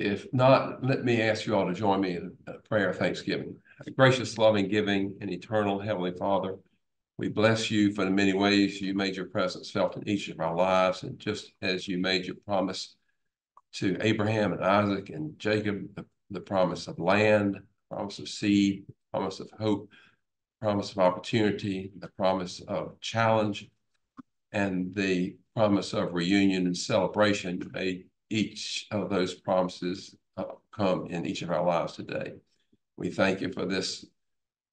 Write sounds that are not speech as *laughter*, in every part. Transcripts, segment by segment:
If not, let me ask you all to join me in a prayer of thanksgiving. Gracious, loving, giving, and eternal Heavenly Father, we bless you for the many ways you made your presence felt in each of our lives. And just as you made your promise to Abraham and Isaac and Jacob, the, the promise of land, promise of seed, promise of hope, promise of opportunity, the promise of challenge, and the promise of reunion and celebration. May each of those promises uh, come in each of our lives today. We thank you for this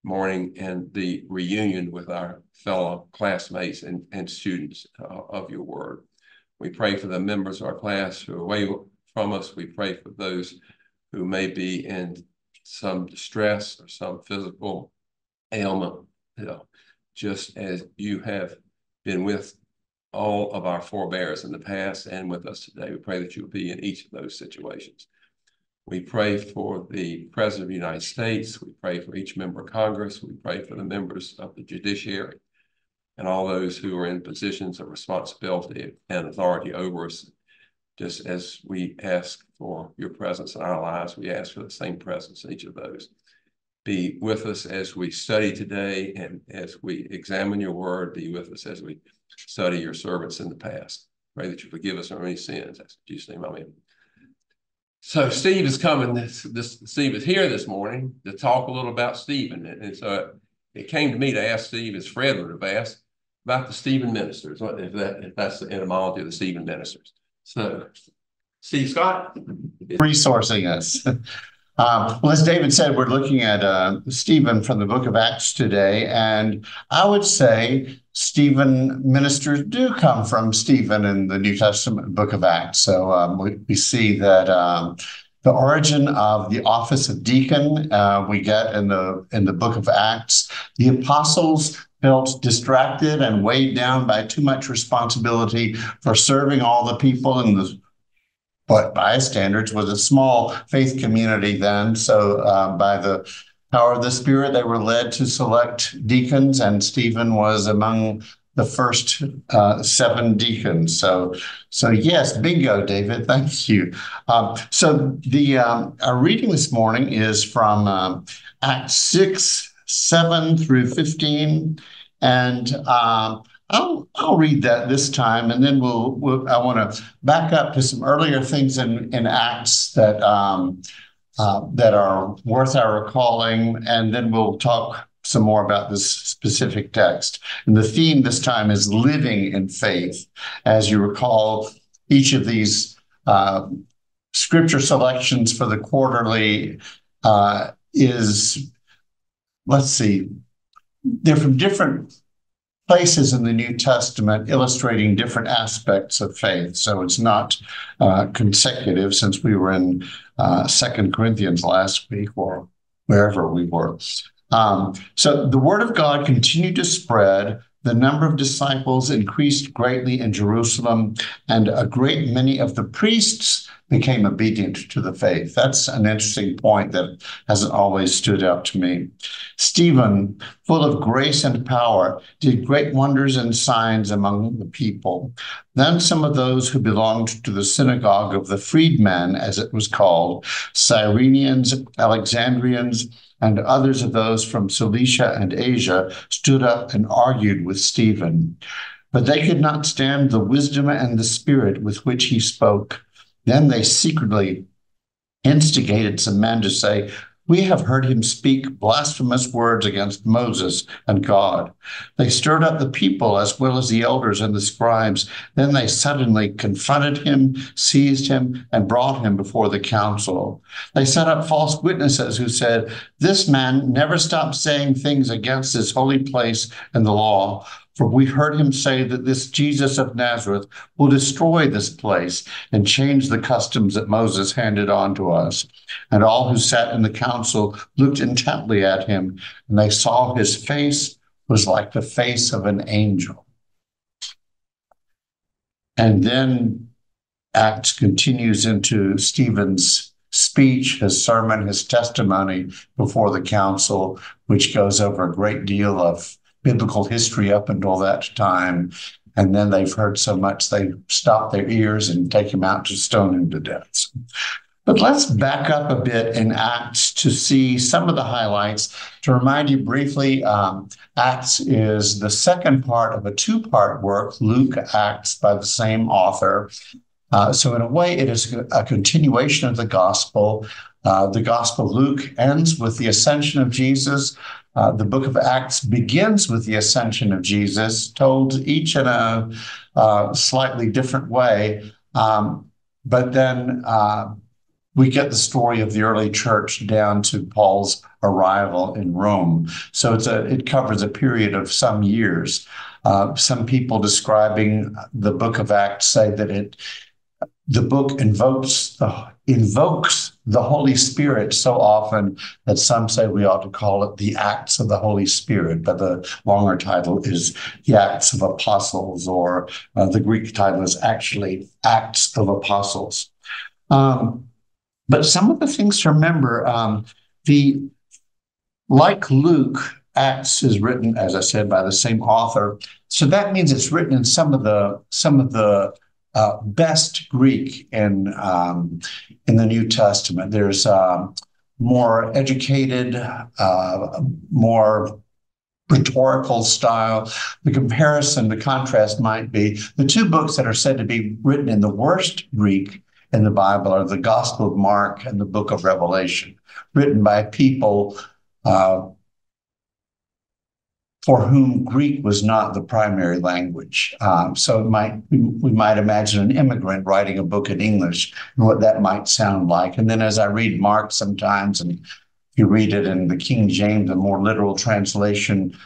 morning and the reunion with our fellow classmates and, and students uh, of your word. We pray for the members of our class who are away from us. We pray for those who may be in some distress or some physical ailment, you know, just as you have been with all of our forebears in the past and with us today. We pray that you will be in each of those situations. We pray for the President of the United States. We pray for each member of Congress. We pray for the members of the judiciary and all those who are in positions of responsibility and authority over us. Just as we ask for your presence in our lives, we ask for the same presence in each of those. Be with us as we study today and as we examine your word. Be with us as we study your servants in the past. Pray that you forgive us our many sins. That's Jesus' name, amen. So Steve is coming. This, this Steve is here this morning to talk a little about Stephen, and, and so it, it, came to me to ask Steve, as Fred would have asked, about the Stephen ministers. If that if that's the etymology of the Stephen ministers? So, Steve Scott, resourcing us. Um, well, as David said, we're looking at uh, Stephen from the book of Acts today. And I would say Stephen ministers do come from Stephen in the New Testament book of Acts. So um, we, we, see that um, the origin of the office of deacon uh, we get in the in the book of Acts. The apostles felt distracted and weighed down by too much responsibility for serving all the people in the but by standards was a small faith community then. So uh, by the power of the Spirit, they were led to select deacons, and Stephen was among the first uh, seven deacons. So, so yes, bingo, David. *laughs* Thank you. Um, so the um, our reading this morning is from um, Acts six, seven through fifteen, and um, I'll I'll read that this time, and then we'll, we'll I want to back up to some earlier things in in Acts that um, uh, that are worth our recalling, and then we'll talk some more about this specific text. And the theme this time is living in faith. As you recall, each of these uh, scripture selections for the quarterly uh, is, let's see, they're from different places in the New Testament illustrating different aspects of faith. So it's not uh, consecutive since we were in uh, Second Corinthians last week or wherever we were. Um, so the word of God continued to spread. The number of disciples increased greatly in Jerusalem, and a great many of the priests became obedient to the faith. That's an interesting point that hasn't always stood out to me. Stephen, full of grace and power, did great wonders and signs among the people. Then some of those who belonged to the synagogue of the freedmen, as it was called, Cyrenians, Alexandrians, and others of those from Cilicia and Asia stood up and argued with Stephen. But they could not stand the wisdom and the spirit with which he spoke. Then they secretly instigated some men to say, we have heard him speak blasphemous words against Moses and God. They stirred up the people as well as the elders and the scribes. Then they suddenly confronted him, seized him, and brought him before the council. They set up false witnesses who said, This man never stopped saying things against this holy place and the law. For we heard him say that this Jesus of Nazareth will destroy this place and change the customs that Moses handed on to us. And all who sat in the council looked intently at him, and they saw his face was like the face of an angel. And then Acts continues into Stephen's speech, his sermon, his testimony before the council, which goes over a great deal of biblical history up until that time. And then they've heard so much, they stop their ears and take him out to stone him to death. But let's back up a bit in Acts to see some of the highlights. To remind you briefly, um, Acts is the second part of a two part work, Luke Acts, by the same author. Uh, so, in a way, it is a continuation of the gospel. Uh, the gospel of Luke ends with the ascension of Jesus. Uh, the book of Acts begins with the ascension of Jesus, told each in a uh, slightly different way. Um, but then uh, we get the story of the early church down to Paul's arrival in Rome. So it's a it covers a period of some years. Uh, some people describing the book of Acts say that it the book invokes the invokes the Holy Spirit so often that some say we ought to call it the Acts of the Holy Spirit, but the longer title is the Acts of Apostles, or uh, the Greek title is actually Acts of Apostles. Um, but some of the things to remember, um, the like Luke, Acts is written, as I said, by the same author. So that means it's written in some of the some of the uh, best Greek in um, in the New Testament. There's um, more educated, uh, more rhetorical style. The comparison, the contrast might be the two books that are said to be written in the worst Greek in the Bible are the Gospel of Mark and the Book of Revelation, written by people uh, for whom Greek was not the primary language. Um, so might, we might imagine an immigrant writing a book in English and what that might sound like. And then as I read Mark sometimes, and you read it in the King James, a more literal translation,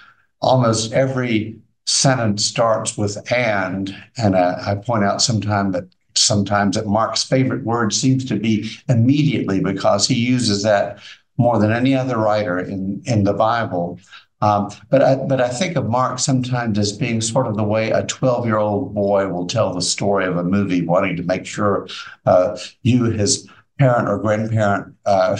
almost every sentence starts with and. And uh, I point out sometimes that sometimes that Mark's favorite word seems to be immediately because he uses that more than any other writer in, in the Bible. Um, but I, but I think of Mark sometimes as being sort of the way a 12 year old boy will tell the story of a movie, wanting to make sure uh, you, his parent or grandparent, uh,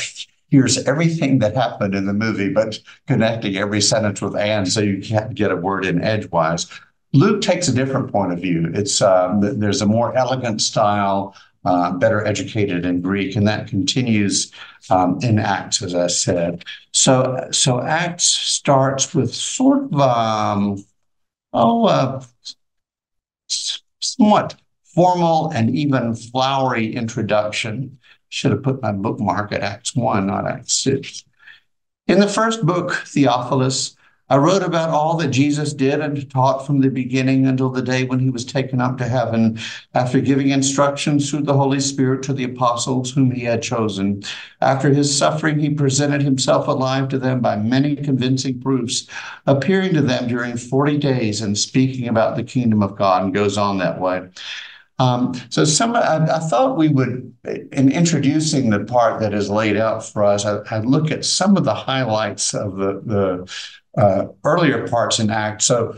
hears everything that happened in the movie, but connecting every sentence with and so you can't get a word in edgewise. Luke takes a different point of view. It's um, there's a more elegant style, uh, better educated in Greek, and that continues um, in Acts, as I said. So, so Acts starts with sort of um, oh, uh, somewhat formal and even flowery introduction. Should have put my bookmark at Acts one, not Acts six. In the first book, Theophilus I wrote about all that Jesus did and taught from the beginning until the day when he was taken up to heaven, after giving instructions through the Holy Spirit to the apostles whom he had chosen. After his suffering, he presented himself alive to them by many convincing proofs, appearing to them during 40 days and speaking about the kingdom of God, and goes on that way. Um, so some, I, I, thought we would, in introducing the part that is laid out for us, I, would look at some of the highlights of the, the uh, earlier parts in Acts. So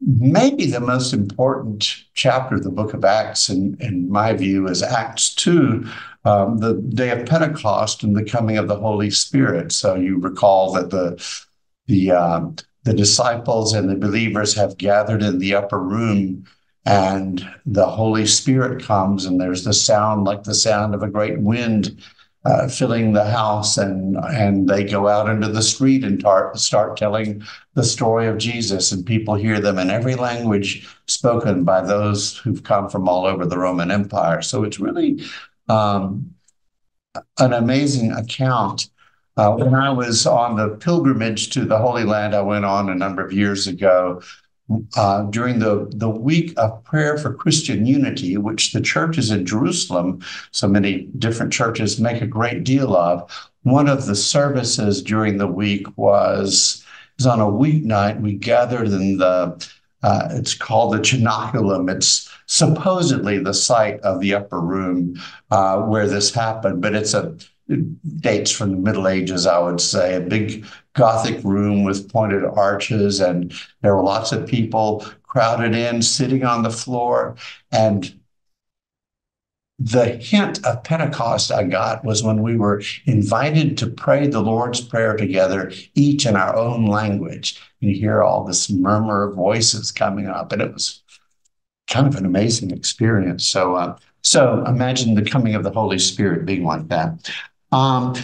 maybe the most important chapter of the book of Acts, in, in my view, is Acts 2, um, the day of Pentecost and the coming of the Holy Spirit. So you recall that the the um, the disciples and the believers have gathered in the upper room and the Holy Spirit comes and there's the sound like the sound of a great wind uh, filling the house, and and they go out into the street and tar- start telling the story of Jesus, and people hear them in every language spoken by those who've come from all over the Roman Empire. So it's really um, an amazing account. Uh, when I was on the pilgrimage to the Holy Land, I went on a number of years ago uh, during the, the week of prayer for Christian unity, which the churches in Jerusalem, so many different churches make a great deal of. One of the services during the week was, was on a weeknight. We gathered in the, uh, it's called the Cenaculum. It's supposedly the site of the upper room uh, where this happened, but it's a dates from the Middle Ages, I would say, a big Gothic room with pointed arches, and there were lots of people crowded in, sitting on the floor. And the hint of Pentecost I got was when we were invited to pray the Lord's Prayer together, each in our own language. You hear all this murmur of voices coming up, and it was kind of an amazing experience. So, uh, So imagine the coming of the Holy Spirit being like that. Um,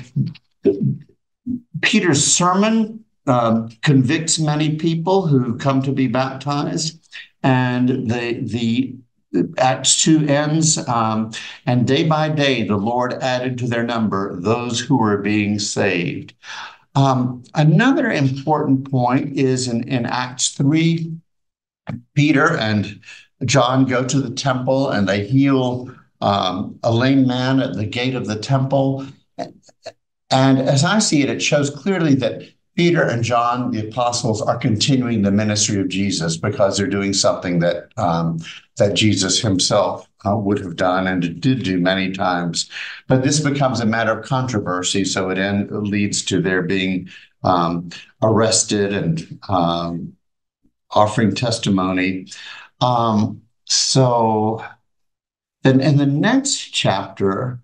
Peter's sermon uh, convicts many people who come to be baptized, and the the Acts 2 ends, um, and day by day the Lord added to their number those who were being saved. Um, another important point is in, in Acts 3, Peter and John go to the temple and they heal um, a lame man at the gate of the temple. And as I see it, it shows clearly that Peter and John, the apostles, are continuing the ministry of Jesus because they're doing something that um, that Jesus himself uh, would have done and did do many times. But this becomes a matter of controversy, so it en- leads to their being um, arrested and um, offering testimony. Um, so, then in the next chapter,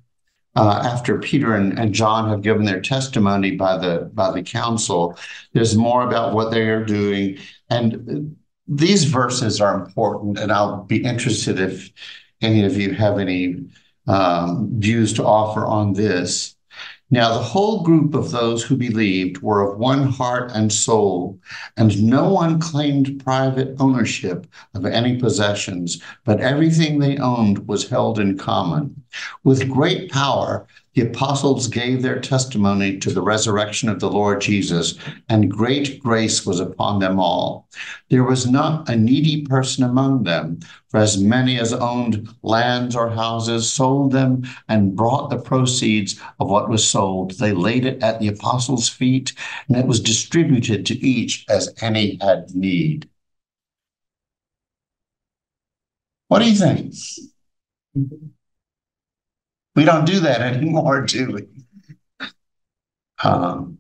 uh, after Peter and, and John have given their testimony by the by the council, there's more about what they are doing, and these verses are important. And I'll be interested if any of you have any um, views to offer on this. Now, the whole group of those who believed were of one heart and soul, and no one claimed private ownership of any possessions, but everything they owned was held in common. With great power, the apostles gave their testimony to the resurrection of the Lord Jesus, and great grace was upon them all. There was not a needy person among them, for as many as owned lands or houses sold them and brought the proceeds of what was sold. They laid it at the apostles' feet, and it was distributed to each as any had need. What do you think? We don't do that anymore, *laughs* do we? Um,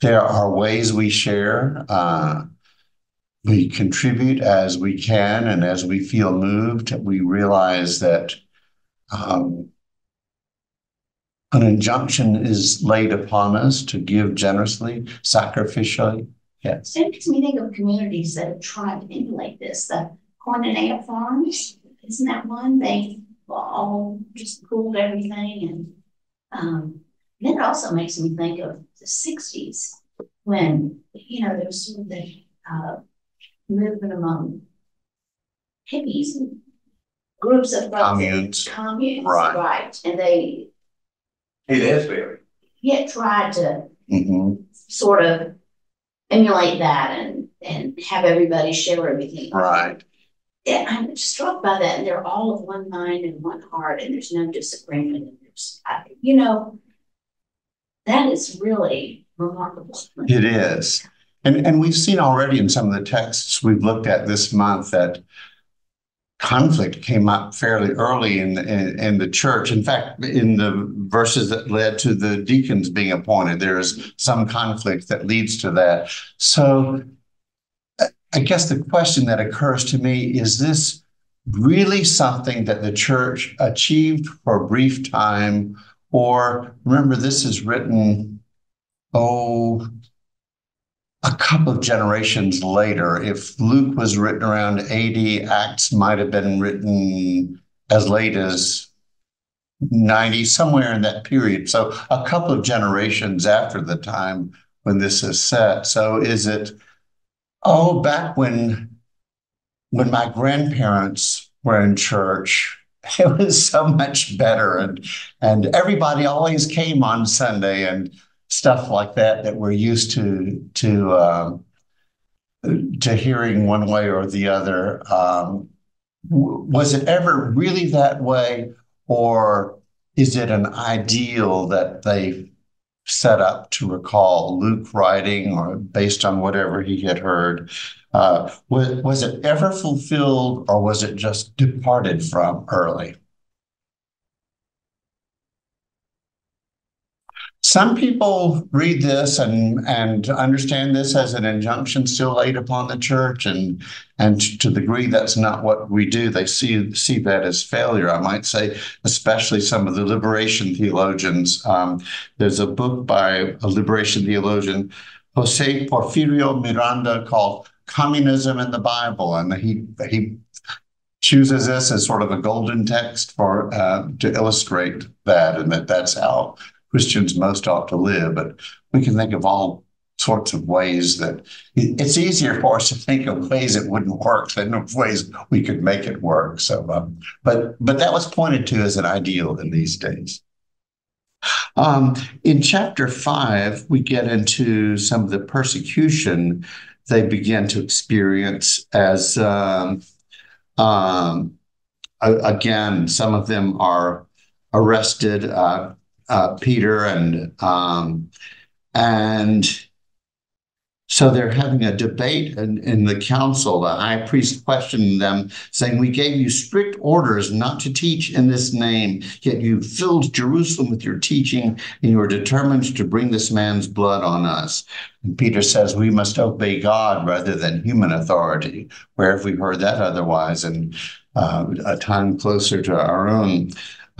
there are ways we share. Uh, we contribute as we can and as we feel moved. We realize that um, an injunction is laid upon us to give generously, sacrificially. Yes. It makes me think of communities that have tried to emulate this. The Koinonia Farms, isn't that one? They all just pooled everything and um, then it also makes me think of the 60s when, you know, there was sort of the uh, movement among hippies and groups of communes. Communes, right. right. And they It is very. yet tried to Mm-hmm. sort of emulate that and and have everybody share everything. Right. Yeah, I'm struck by that. And they're all of one mind and one heart, and there's no disagreement. And there's, you know, that is really remarkable. It is. And, and we've seen already in some of the texts we've looked at this month that conflict came up fairly early in, in, in the church. In fact, in the verses that led to the deacons being appointed, there is some conflict that leads to that. So I guess the question that occurs to me is this really something that the church achieved for a brief time? Or remember, this is written, oh, a couple of generations later. If Luke was written around 80, Acts might have been written as late as 90, somewhere in that period. So a couple of generations after the time when this is set. So is it, oh, back when when my grandparents were in church, *laughs* it was so much better and and everybody always came on Sunday and stuff like that that we're used to to um, to hearing one way or the other. Um, was it ever really that way, or is it an ideal that they set up to recall Luke writing or based on whatever he had heard? Uh, was, was it ever fulfilled or was it just departed from early? Some people read this and and understand this as an injunction still laid upon the church, and and to the degree that's not what we do, they see see that as failure. I might say, especially some of the liberation theologians. Um, there's a book by a liberation theologian, Jose Porfirio Miranda, called "Communism in the Bible," and he he chooses this as sort of a golden text for uh, to illustrate that, and that that's how Christians most ought to live. But we can think of all sorts of ways that it's easier for us to think of ways it wouldn't work than of ways we could make it work. So, um, but but that was pointed to as an ideal in these days. Um, in chapter five, we get into some of the persecution they begin to experience as um, um, again, some of them are arrested. Uh, uh, Peter and um, and so they're having a debate in, in the council. The high priest questioning them, saying, We gave you strict orders not to teach in this name, yet you filled Jerusalem with your teaching, and you are determined to bring this man's blood on us. And Peter says, We must obey God rather than human authority. Where have we heard that otherwise? And uh, a time closer to our own.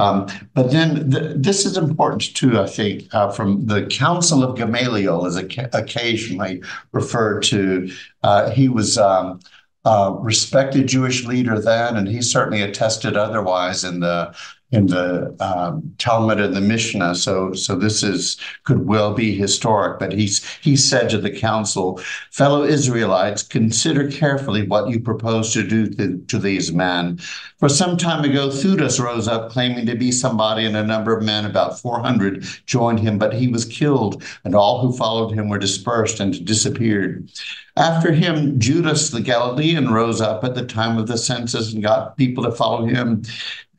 Um, but then th- this is important too, I think, uh, from the Counsel of Gamaliel is occasionally referred to. Uh, he was um, a respected Jewish leader then, and he certainly attested otherwise in the in the um, Talmud and the Mishnah. So, so this is could well be historic. But he's he said to the council, fellow Israelites, consider carefully what you propose to do to, to these men. For some time ago, Theudas rose up claiming to be somebody, and a number of men, about 400, joined him, but he was killed, and all who followed him were dispersed and disappeared. After him, Judas the Galilean rose up at the time of the census and got people to follow him.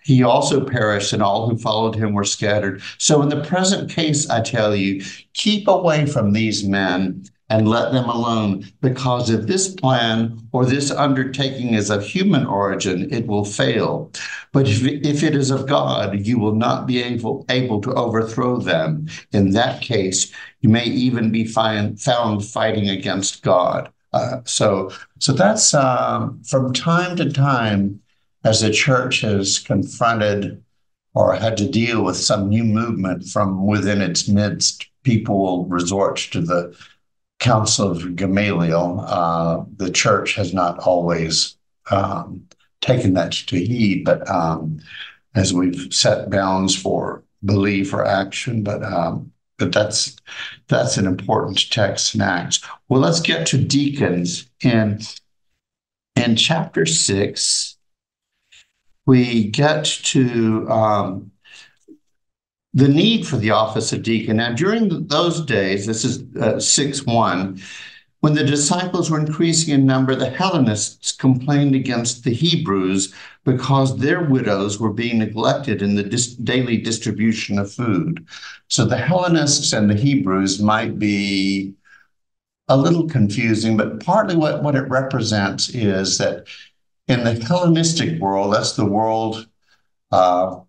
He also perished, and all who followed him were scattered. So, in the present case, I tell you, keep away from these men and let them alone, because if this plan or this undertaking is of human origin, it will fail. But if, if it is of God, you will not be able, able to overthrow them. In that case, you may even be find, found fighting against God. Uh, so, so that's um, from time to time as the church has confronted or had to deal with some new movement from within its midst, people will resort to the Counsel of Gamaliel. Uh, the church has not always um, taken that to heed, but um, as we've set bounds for belief or action, but um, but that's that's an important text in Acts. Well, let's get to deacons in in chapter six we get to um, the need for the office of deacon. Now, during those days, this is uh, 6 1, when the disciples were increasing in number, the Hellenists complained against the Hebrews because their widows were being neglected in the dis- daily distribution of food. So the Hellenists and the Hebrews might be a little confusing, but partly what, what it represents is that in the Hellenistic world, that's the world, uh,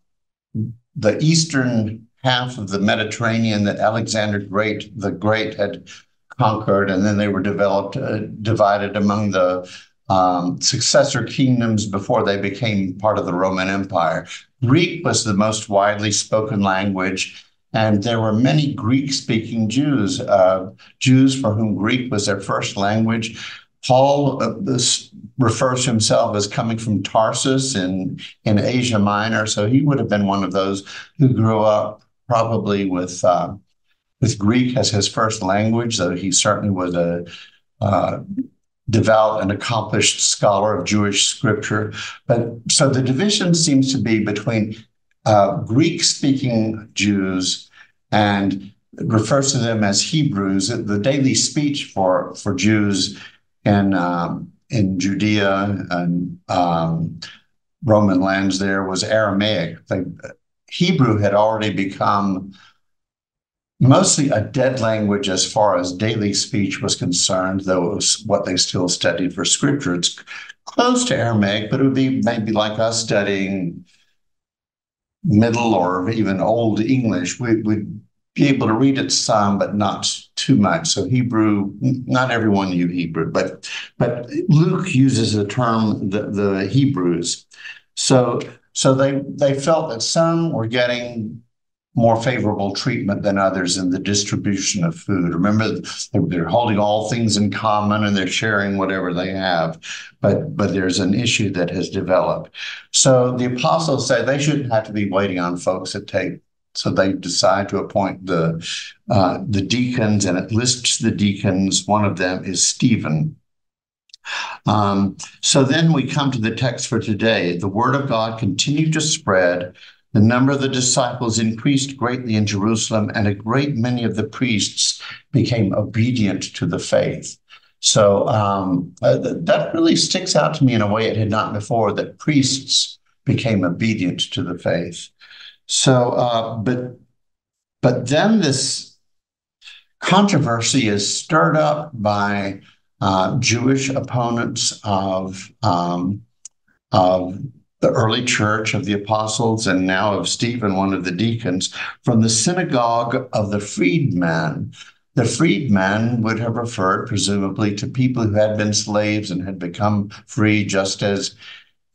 the eastern half of the Mediterranean that Alexander Great the Great had conquered, and then they were developed, uh, divided among the um, successor kingdoms before they became part of the Roman Empire. Greek was the most widely spoken language, and there were many Greek-speaking Jews, uh, Jews for whom Greek was their first language. Paul uh, this refers to himself as coming from Tarsus in, in Asia Minor, so he would have been one of those who grew up probably with uh, with Greek as his first language, though he certainly was a uh, devout and accomplished scholar of Jewish scripture. But so the division seems to be between uh, Greek-speaking Jews and refers to them as Hebrews. The daily speech for for Jews in um, in Judea and um, Roman lands there was Aramaic. Hebrew had already become mostly a dead language as far as daily speech was concerned, though it was what they still studied for scripture. It's close to Aramaic, but it would be maybe like us studying Middle or even Old English. We would be able to read it some, but not too much. So Hebrew, not everyone knew Hebrew, but but Luke uses the term the, the Hebrews. So so they they felt that some were getting more favorable treatment than others in the distribution of food. Remember, they're holding all things in common and they're sharing whatever they have, but but there's an issue that has developed. So the apostles say they shouldn't have to be waiting on folks at take. So they decide to appoint the uh, the deacons, and it lists the deacons. One of them is Stephen. Um, so then we come to the text for today. The word of God continued to spread the number of the disciples increased greatly in Jerusalem, and a great many of the priests became obedient to the faith. So um, uh, that really sticks out to me in a way it had not before that priests became obedient to the faith. So, uh, but but then this controversy is stirred up by uh, Jewish opponents of um, of the early church of the apostles and now of Stephen, one of the deacons, from the synagogue of the freedmen. The freedmen would have referred, presumably, to people who had been slaves and had become free, just as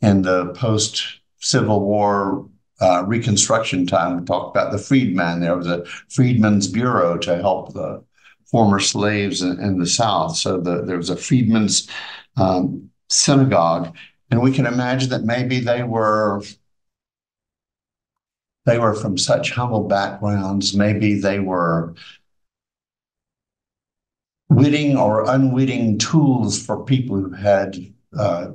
in the post Civil War uh, Reconstruction time, we talked about the freedmen. There was a freedmen's bureau to help the former slaves in, in the South. So the, there was a freedmen's um, synagogue. And we can imagine that maybe they were they were from such humble backgrounds. Maybe they were witting or unwitting tools for people who had uh,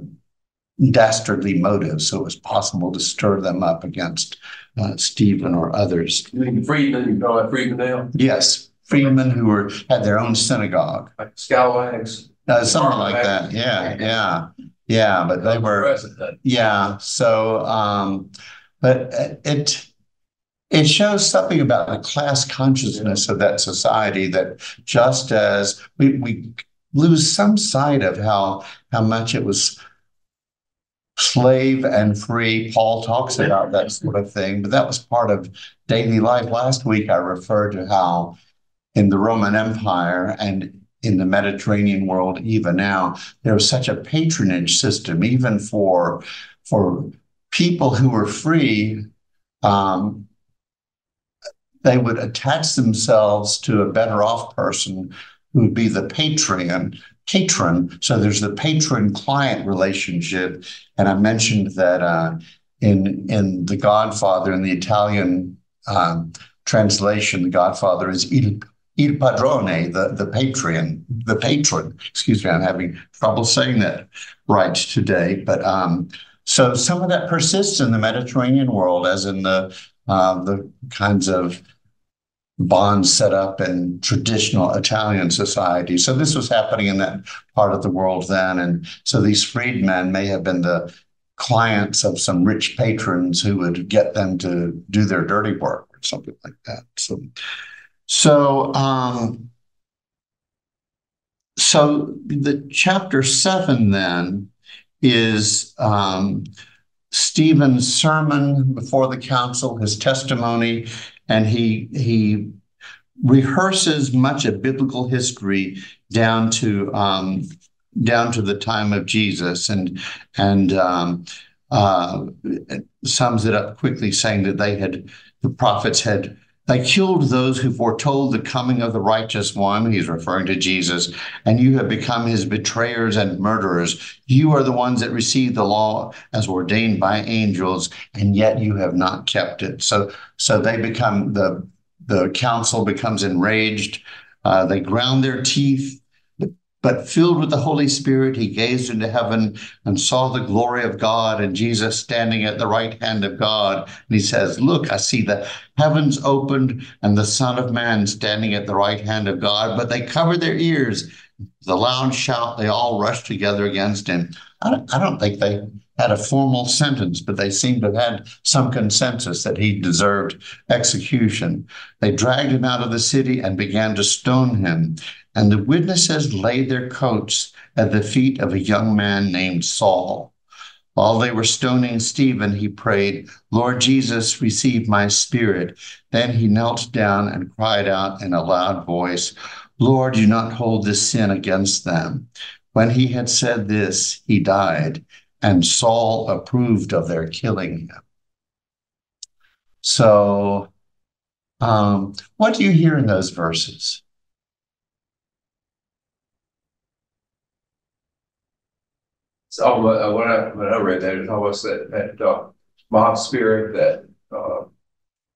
dastardly motives. So it was possible to stir them up against uh, Stephen or others. You mean freedmen? You call that now? Yes, freedmen who were had their own synagogue. Like scalawags? Uh, something like that. Yeah, yeah. Yeah, but they were, yeah. So, um, but it, it shows something about the class consciousness of that society that just as we, we lose some sight of how, how much it was slave and free. Paul talks about that sort of thing, but that was part of daily life. Last week, I referred to how in the Roman Empire and in the Mediterranean world even now, there was such a patronage system, even for for people who were free. Um, they would attach themselves to a better off person who would be the patron patron so there's the patron client relationship and i mentioned that uh, in in the godfather in the italian um, translation the godfather is il il padrone, the, the patron, the patron. Excuse me, I'm having trouble saying that right today. But um, so some of that persists in the Mediterranean world, as in the uh, the kinds of bonds set up in traditional Italian society. So this was happening in that part of the world then, and so these freedmen may have been the clients of some rich patrons who would get them to do their dirty work or something like that. So so, um, so the chapter seven then is um, Stephen's sermon before the council, his testimony, and he he rehearses much of biblical history down to um, down to the time of Jesus, and and um, uh, sums it up quickly, saying that they had the prophets had they killed those who foretold the coming of the righteous one. He's referring to Jesus. And you have become his betrayers and murderers. You are the ones that received the law as ordained by angels, and yet you have not kept it. So, so they become the the council becomes enraged. Uh, they ground their teeth. But filled with the Holy Spirit, he gazed into heaven and saw the glory of God and Jesus standing at the right hand of God. And he says, Look, I see the heavens opened and the Son of Man standing at the right hand of God. But they covered their ears. The loud shout, they all rushed together against him. I don't, I don't think they had a formal sentence, but they seemed to have had some consensus that he deserved execution. They dragged him out of the city and began to stone him. And the witnesses laid their coats at the feet of a young man named Saul. While they were stoning Stephen, he prayed, Lord Jesus, receive my spirit. Then he knelt down and cried out in a loud voice, Lord, do not hold this sin against them. When he had said this, he died, and Saul approved of their killing him. So Um, what do you hear in those verses? So uh, when I when I read that, it's almost that that uh, mob spirit, that uh,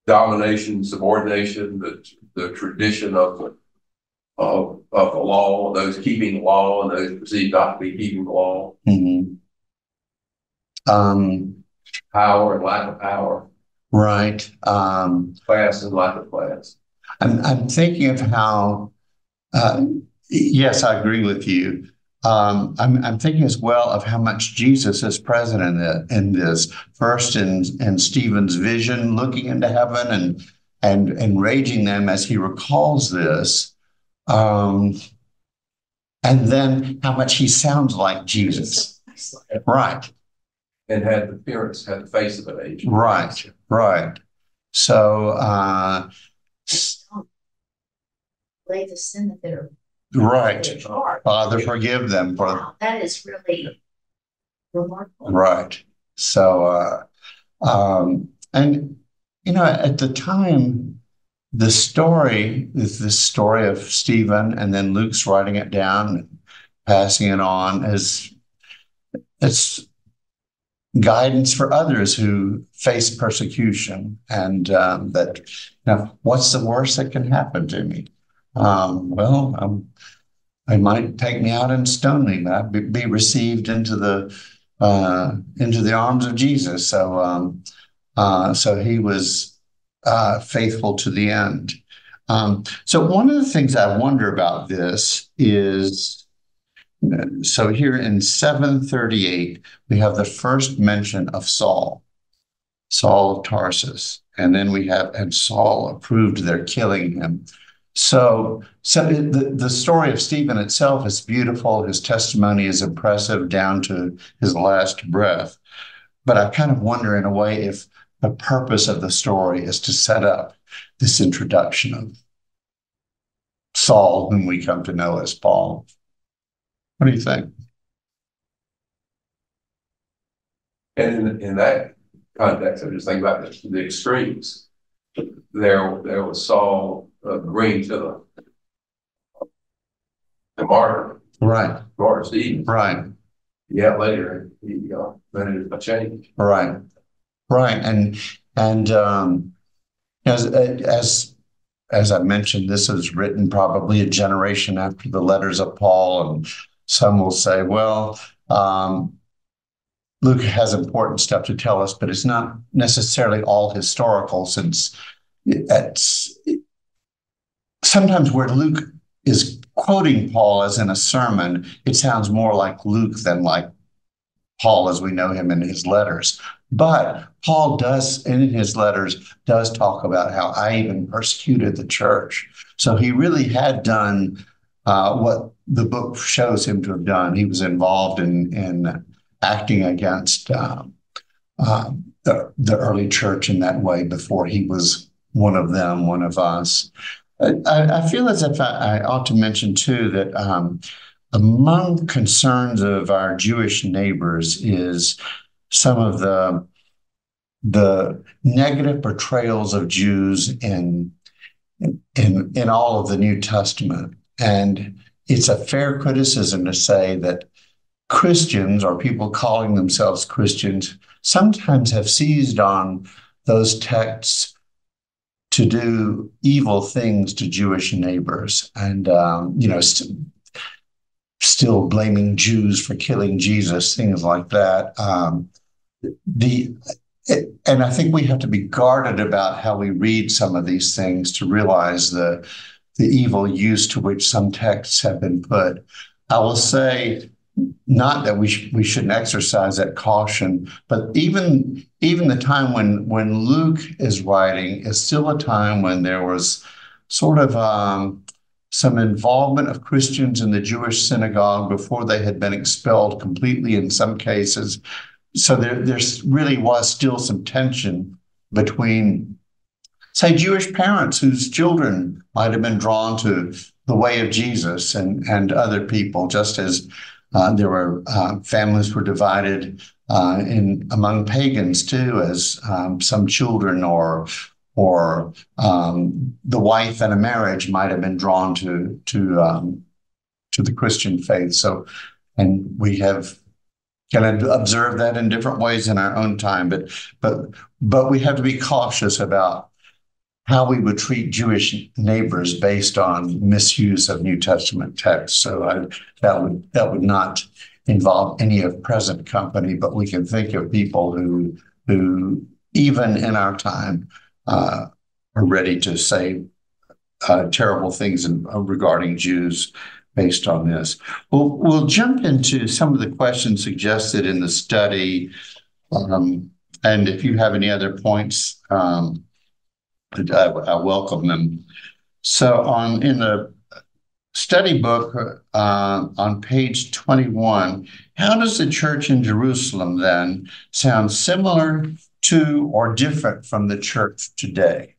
domination, subordination, the the tradition of the of of the law, those keeping the law, and those perceived not to be keeping the law. Mm-hmm. Um, power and lack of power. Right. Um, class and lack of class. I'm I'm thinking of how. Uh, yes, I agree with you um, I'm, I'm thinking as well of how much Jesus is present in, the, in this. First, in, in Stephen's vision, looking into heaven and and enraging them as he recalls this, um, and then how much he sounds like Jesus. Right. And had the appearance, had the face of an angel. Right. Right. So. Uh, Lay the sin that they're Right. Father, forgive them for wow, that is really remarkable. Right. So uh um and you know at the time the story is the story of Stephen and then Luke's writing it down and passing it on as it's guidance for others who face persecution and um, that you know what's the worst that can happen to me um, well, they might take me out and stone me, but I'd be, be received into the uh, into the arms of Jesus. So, um, uh, so he was uh, faithful to the end. Um, so, one of the things I wonder about this is. So here in 738, we have the first mention of Saul, Saul of Tarsus, and then we have, and Saul approved their killing him. So, so the, the story of Stephen itself is beautiful. His testimony is impressive down to his last breath. But I kind of wonder, in a way, if the purpose of the story is to set up this introduction of Saul, whom we come to know as Paul. What do you think? And in, in that context, I'm just thinking about the, the extremes. There, there was Saul agreeing to the the martyr, Right, martyr Stephen. right, Yeah, later he uh, made a change. right, right, and and um, as as as I mentioned, this was written probably a generation after the letters of Paul, and some will say, well, um, Luke has important stuff to tell us, but it's not necessarily all historical, since it's sometimes where Luke is quoting Paul as in a sermon, it sounds more like Luke than like Paul as we know him in his letters. But Paul does, in his letters, does talk about how I even persecuted the church. So he really had done uh, what the book shows him to have done. He was involved in in acting against um, uh, the the early church in that way before he was one of them, one of us. I, I feel as if I, I, ought to mention too that um, among concerns of our Jewish neighbors is some of the the negative portrayals of Jews in in in all of the New Testament, and it's a fair criticism to say that Christians or people calling themselves Christians sometimes have seized on those texts to do evil things to Jewish neighbors, and um, you know, st- still blaming Jews for killing Jesus, things like that. Um, the and I think we have to be guarded about how we read some of these things to realize the the evil use to which some texts have been put. I will say not that we sh- we shouldn't exercise that caution, but even even the time when when Luke is writing is still a time when there was sort of um, some involvement of Christians in the Jewish synagogue before they had been expelled completely in some cases. So there there really was still some tension between, say, Jewish parents whose children might have been drawn to the way of Jesus and and other people, just as uh, there were uh, families were divided uh, in among pagans too, as um, some children or or um, the wife in a marriage might have been drawn to to um, to the Christian faith. So, and we have kind of observed that in different ways in our own time. But but but we have to be cautious about how we would treat Jewish neighbors based on misuse of New Testament texts. So I, that would that would not involve any of present company, but we can think of people who who even in our time uh, are ready to say uh, terrible things in, uh, regarding Jews based on this. We'll, we'll jump into some of the questions suggested in the study. Um, and if you have any other points, um, I, I, welcome them. So on in the study book uh, on page 21, how does the church in Jerusalem then sound similar to or different from the church today?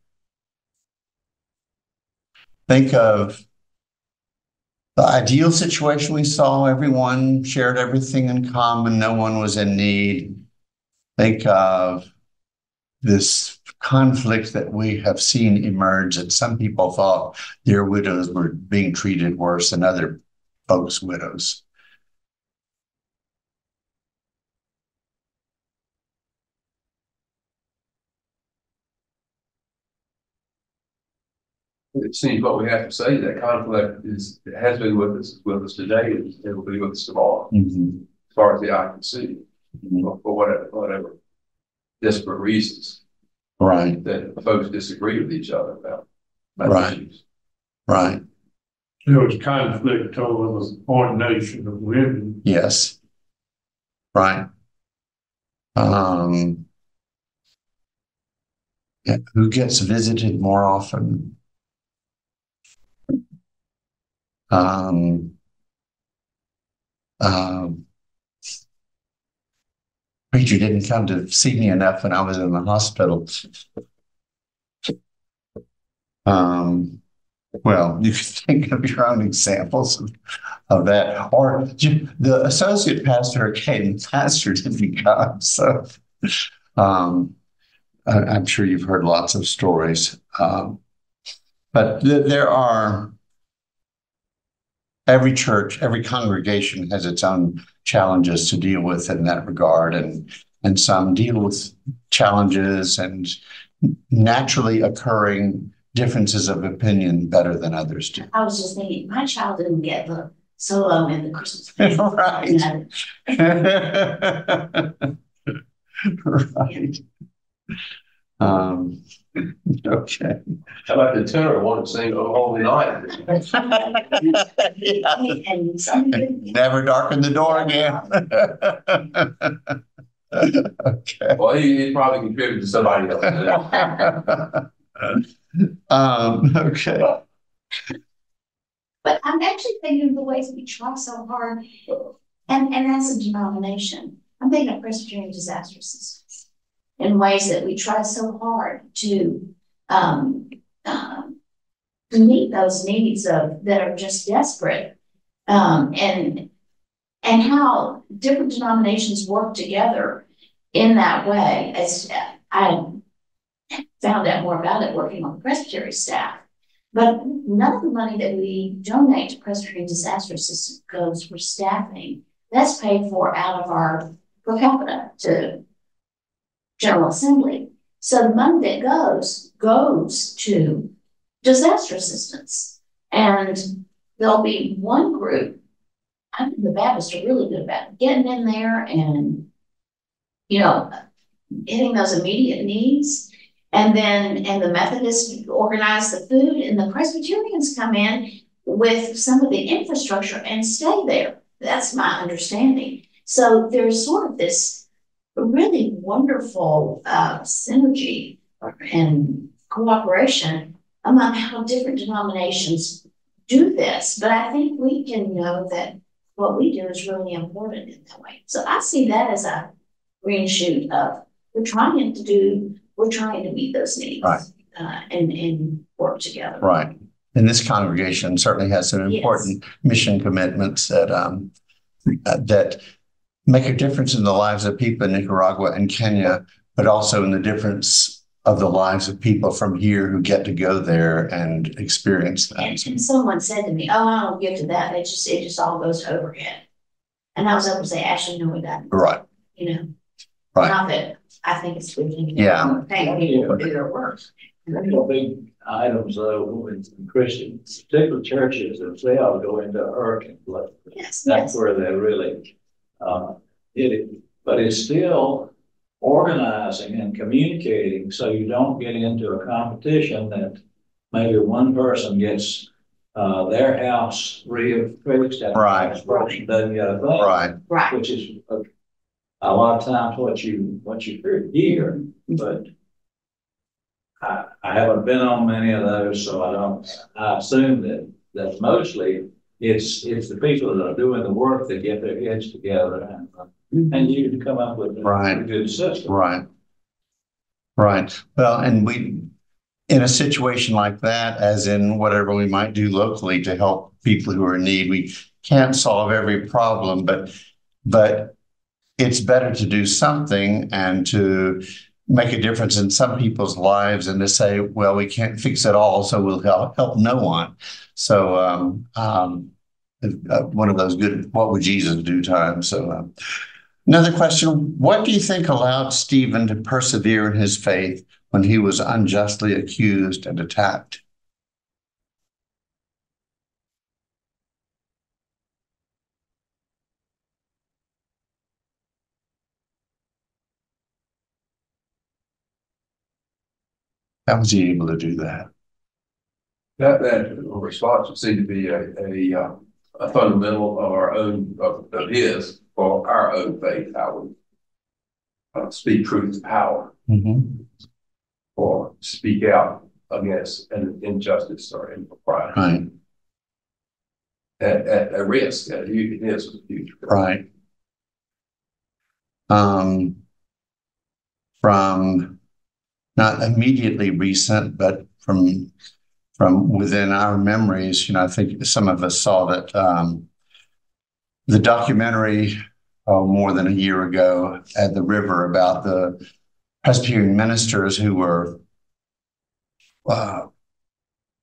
Think of the ideal situation we saw, everyone shared everything in common, no one was in need. Think of this conflict that we have seen emerge that some people thought their widows were being treated worse than other folks' widows. it seems what we have to say, that conflict is, has been with us, with us today, and it will be with us tomorrow. Mhm. As far as the eye can see, Mhm. for whatever, whatever desperate reasons Right, that folks disagree with each other about. about Right. issues. right, There was conflict over the ordination of women. yes. Right. Um, yeah, who gets visited more often? Um, um, preacher didn't come to see me enough when I was in the hospital. Um, well, you can *laughs* think of your own examples of, of that, or the associate pastor at Caden pastor didn't *laughs* come. So, um, I, I'm sure you've heard lots of stories. Um, but th- there are every church, every congregation has its own challenges to deal with in that regard, and and some deal with challenges and naturally occurring differences of opinion better than others do. I was just thinking, my child didn't get the solo in the Christmas. *laughs* right. *laughs* *laughs* Right. Um, okay. How about the tenor wanted to sing "Oh Holy Night"? Yeah. And some didn't. Never darken the door again. okay. Well, he, he probably contributed to somebody else. *laughs* um, okay. But I'm actually thinking of the ways we try so hard, and, and as a denomination, I'm thinking of Presbyterian Disaster Assistance. In ways that we try so hard to, um, um, to meet those needs of, that are just desperate. Um, and, and how different denominations work together in that way, as I found out more about it working on the Presbytery staff. But none of the money that we donate to Presbyterian Disaster Assistance goes for staffing. That's paid for out of our per capita to General Assembly. So the money that goes, goes to disaster assistance. And there'll be one group, I think the Baptists are really good about getting in there and, you know, hitting those immediate needs. And then, and the Methodists organize the food and the Presbyterians come in with some of the infrastructure and stay there. That's my understanding. So there's sort of this really wonderful uh, synergy and cooperation among how different denominations do this. But I think we can know that what we do is really important in that way. So I see that as a green shoot of we're trying to do we're trying to meet those needs Right. uh, and and work together. Right. And this congregation certainly has some Yes. important mission commitments that um, uh, that make a difference in the lives of people in Nicaragua and Kenya, but also in the difference of the lives of people from here who get to go there and experience that. and someone said to me, oh, I don't give to that, it just, it just all goes to overhead. And I was able to say, actually, no, we got, Right, you know. Right. Not that, I think it's good. Yeah. Thank people to do their. The big items though, in Christian, particular churches, if they go into a hurricane flood. Yes, That's yes, where they really, uh, it. But it's still organizing and communicating, so you don't get into a competition that maybe one person gets, uh, their house re-fixed and the Right. next person doesn't get a thing. right, right. Which is a, a lot of times what you, what you hear, but I, I haven't been on many of those, so I don't, I assume that, that's mostly it's, it's the people that are doing the work that get their heads together and, uh, and you can come up with a Right. good system. right. Right. Well, and we, in a situation like that, as in whatever we might do locally to help people who are in need, we can't solve every problem, but, but it's better to do something and to make a difference in some people's lives and to say, well, we can't fix it all, so we'll help, help no one. So, um, um, uh, one of those good, what would Jesus do times. So, um, Another question, what do you think allowed Stephen to persevere in his faith when he was unjustly accused and attacked? How was he able to do that? That, that response would seem to be a, a, uh, a fundamental of our own, of, of his, for our own faith, how we uh, speak truth to power, Mhm. or speak out against an injustice or impropriety Right, at, at a risk, at his huge. risk. right. Um, from not immediately recent, but from from within our memories, you know, I think some of us saw that um, the documentary uh, more than a year ago at the river about the Presbyterian ministers who were uh,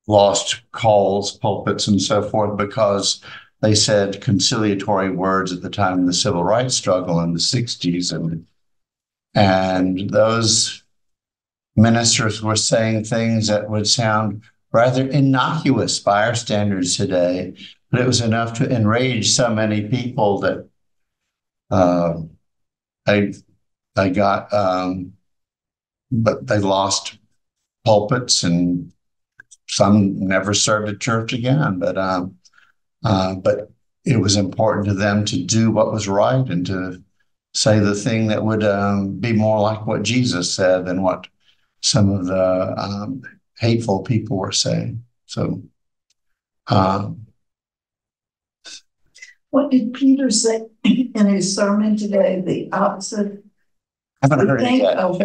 lost calls, pulpits, and so forth because they said conciliatory words at the time of the civil rights struggle in the 60s and and those ministers were saying things that would sound rather innocuous by our standards today, but it was enough to enrage so many people that uh, they they got um, but they lost pulpits and some never served at church again. But um, uh, but it was important to them to do what was right and to say the thing that would um, be more like what Jesus said than what some of the um, hateful people were saying. So, um, What did Peter say in his sermon today? The opposite, I haven't heard it Thank- yet. oh.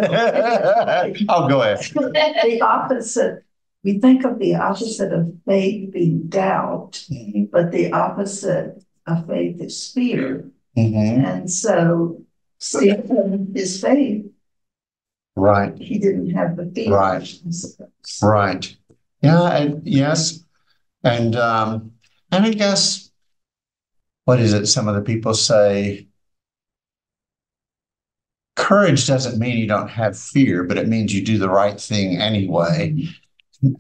oh, *laughs* go ahead. the opposite. We think of the opposite of faith being doubt, but the opposite of faith is fear. Mhm. And so Stephen, his faith, Right. he didn't have the fear. Right. Right. Yeah, and yes. And um, and I guess what is it? Some of the people say courage doesn't mean you don't have fear, but it means you do the right thing anyway.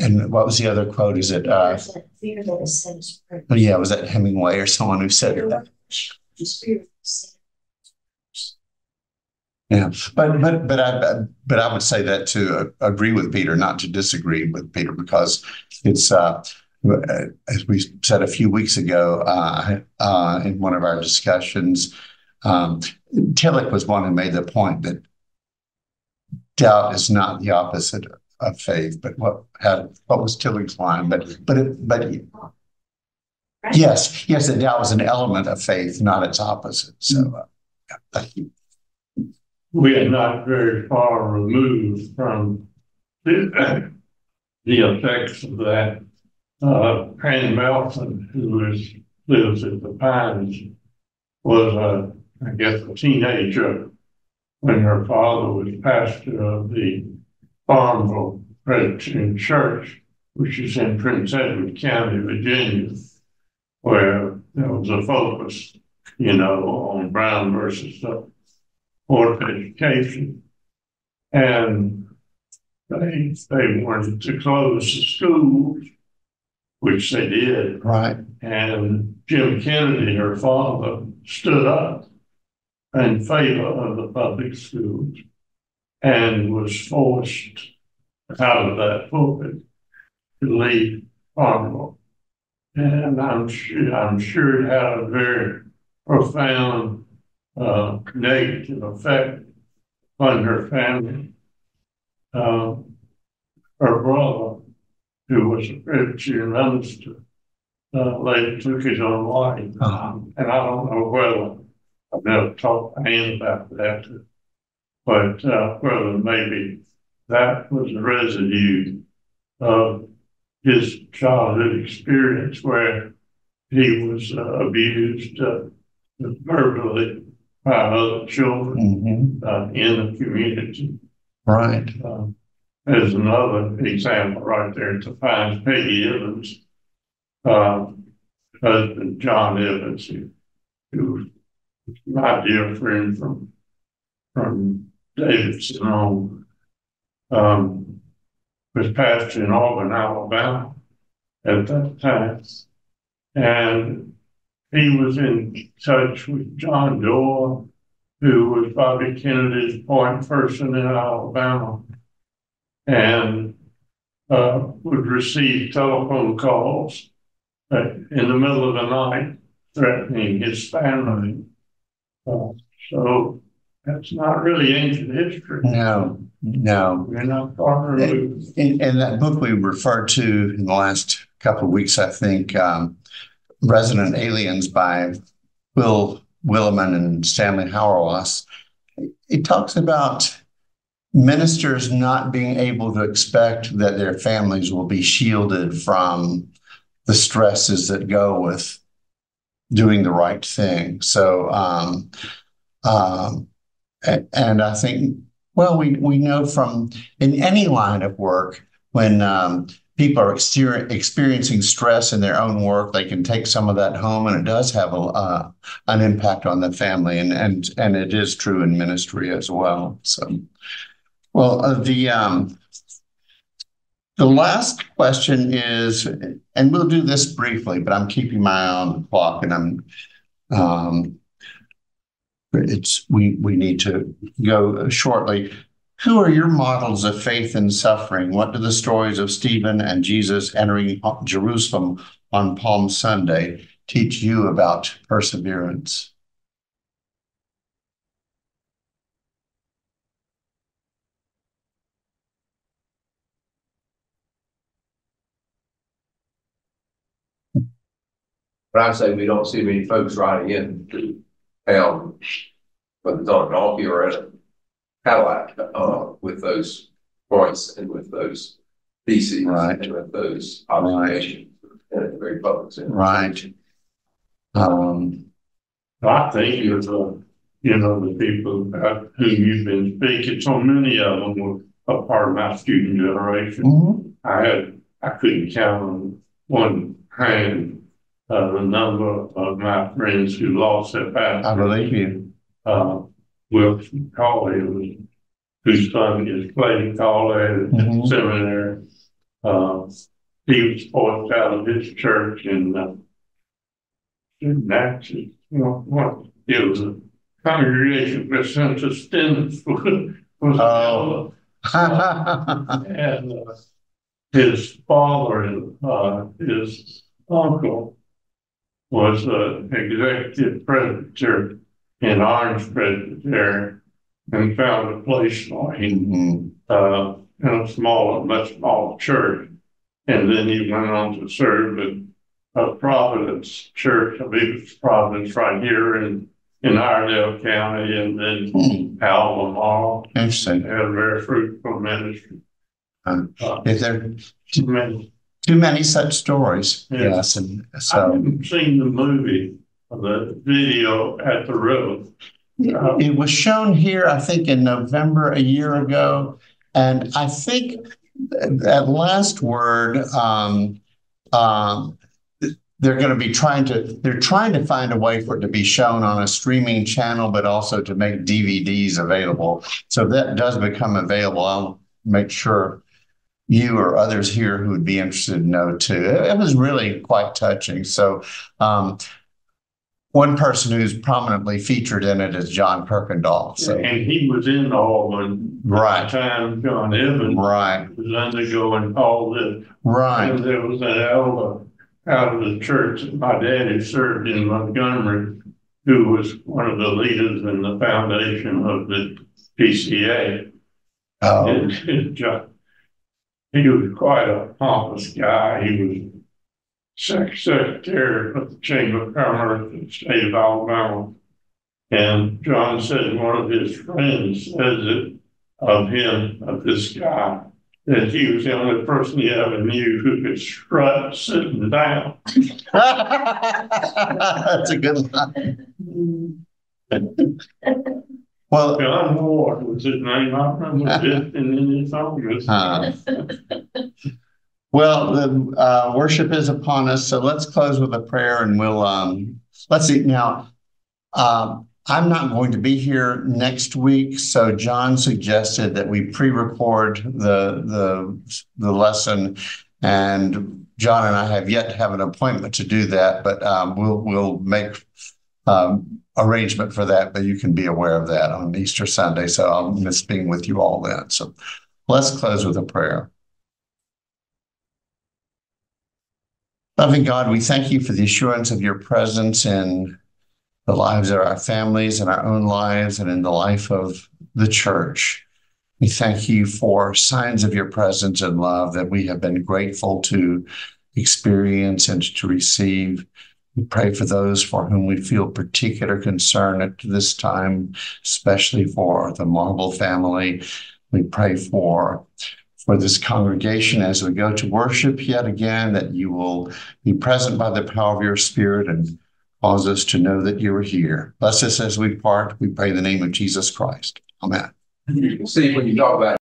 And what was the other quote? Is it uh that Fear that is free. oh, yeah, was that Hemingway or someone who said it? Just fear. is- Yeah, but but but I but I would say that to uh, agree with Peter, not to disagree with Peter, because it's uh, as we said a few weeks ago uh, uh, in one of our discussions, um, Tillich was one who made the point that doubt is not the opposite of faith. But what had what was Tillich's line? But but it, but Right. yes, yes, that doubt was an element of faith, not its opposite. So. Uh, yeah, thank you. We are not very far removed from the, the effects of that. Uh, Melton, who is, lives at the Pines, was a, I guess, a teenager when her father was pastor of the Farmville Presbyterian Church, which is in Prince Edward County, Virginia, where there was a focus, you know, on Brown versus Board of Education. And they, they wanted to close the schools, which they did. Right. And Jim Kennedy, her father, stood up in favor of the public schools and was forced out of that pulpit to leave Farmville. And I'm sure, I'm sure it had a very profound uh, negative effect on her family. Uh, her brother, who was a Presbyterian minister, uh, later took his own life. Uh-huh. And I don't know whether, I've never talked to Ann about that, but uh, whether maybe that was a residue of his childhood experience where he was uh, abused uh, verbally by other children Mhm. uh, in the community. Right. Um, There's another example right there to find Peggy Evans. Um, husband John Evans, who, who was my dear friend from, from Davidson on. Um, was pastor in Auburn, Alabama at that time. And he was in touch with John Doar, who was Bobby Kennedy's point person in Alabama. And uh, would receive telephone calls uh, in the middle of the night threatening his family. Uh, so that's not really ancient history. No, no. We're not far removed. In, in that book we referred to in the last couple of weeks, I think, um, Resident Aliens by Will Willimon and Stanley Hauerwas, it talks about ministers not being able to expect that their families will be shielded from the stresses that go with doing the right thing. So, um, um, and I think, well, we, we know from in any line of work, when um, people are exter- experiencing stress in their own work, they can take some of that home, and it does have a, uh, an impact on the family, and and and it is true in ministry as well. So, well, uh, the um, the last question is, and we'll do this briefly, but I'm keeping my eye on the clock, and I'm um, it's we we need to go shortly. Who are your models of faith and suffering? What do the stories of Stephen and Jesus entering Jerusalem on Palm Sunday teach you about perseverance? But I say we don't see many folks riding in it's on a donkey or Cadillac, uh, with those points and with those theses. Right. And with those observations. And it's very public. center. Right. Um, I think you're the, you know, the people about whom you've been speaking, so many of them were a part of my student generation. mhm, I had, I couldn't count on one hand, uh, the number of my friends who lost their I believe you. Uh, Wilson Cawley was, whose son is Clayton Cawley at Mhm. the seminary. Uh, he was forced out of his church in, uh, in Natchez, you know, what, it was a congregation attendance *laughs* was, was. Oh. *laughs* And uh, his father and uh, his uncle was an executive presbyter in Orange Presbytery and found a place for him Mhm, uh, in a small, much smaller church. And then he went on to serve at uh, Providence Church, I believe it's Providence right here in, in Iredell County, and then mhm. Alma Mall. Interesting. Had a very fruitful ministry. Uh, Uh, Is there many- too many such stories? Yeah. Yes, and I haven't seen the movie, the video at the river. it was shown here, I think, in November a year ago. And I think that last word, um, um, they're going to be trying to, they're trying to find a way for it to be shown on a streaming channel, but also to make DVDs available. So that does become available. I'll make sure you or others here who would be interested know too. It, it was really quite touching. So, um, one person who's prominently featured in it is John Kirkendall. So, And he was in Auburn. Right. the time John Evans right, was undergoing all this. right. And there was an elder out of the church that my daddy served in Montgomery, who was one of the leaders in the foundation of the PCA. Oh, And and John, he was quite a pompous guy. He was secretary of the Chamber of Commerce in the state of Alabama. And John said one of his friends says it of him, of this guy, that he was the only person he ever knew who could strut sitting down. *laughs* that's a good one. Well, John Ward was his name. I remember *laughs* just in his office. uh, well, the uh, worship is upon us, so let's close with a prayer and we'll um, let's see now. Um, I'm not going to be here next week, so John suggested that we pre-record the the the lesson, and John and I have yet to have an appointment to do that, but um, we'll we'll make um, arrangement for that. But you can be aware of that on Easter Sunday, so I'll miss being with you all then. So let's close with a prayer. Loving God, we thank you for the assurance of your presence in the lives of our families and our own lives and in the life of the church. We thank you for signs of your presence and love that we have been grateful to experience and to receive. We pray for those for whom we feel particular concern at this time, especially for the Marble family. We pray for for this congregation as we go to worship yet again, that you will be present by the power of your spirit and cause us to know that you are here. Bless us as we part. We pray in the name of Jesus Christ. Amen. See when you talk about